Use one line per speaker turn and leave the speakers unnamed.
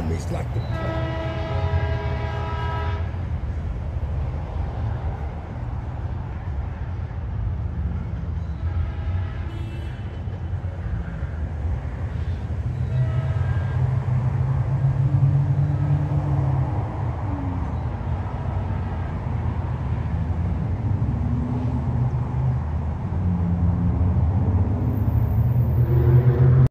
homies like the